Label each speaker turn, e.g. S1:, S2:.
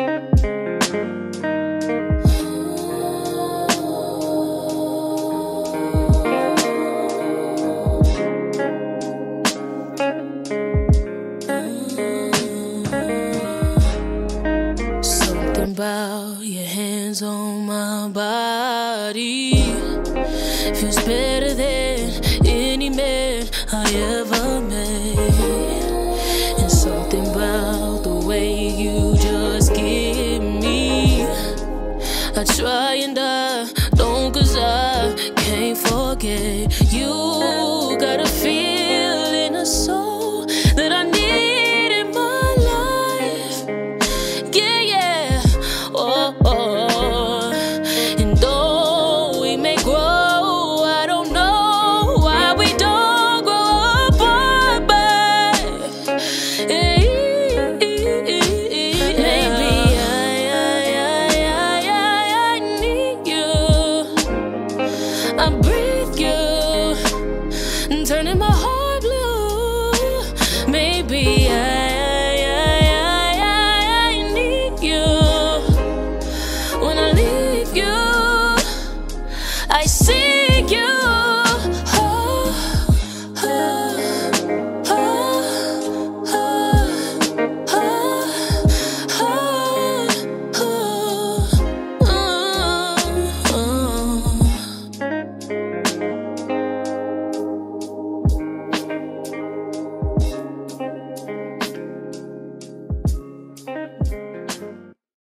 S1: about your hands on my body feels better than any man I ever I try and I don't cause I can't forget. You got a feeling I soul. I breathe you, and turning my heart blue. Maybe I, I, I, I I, I need you. When I leave you, I seek you.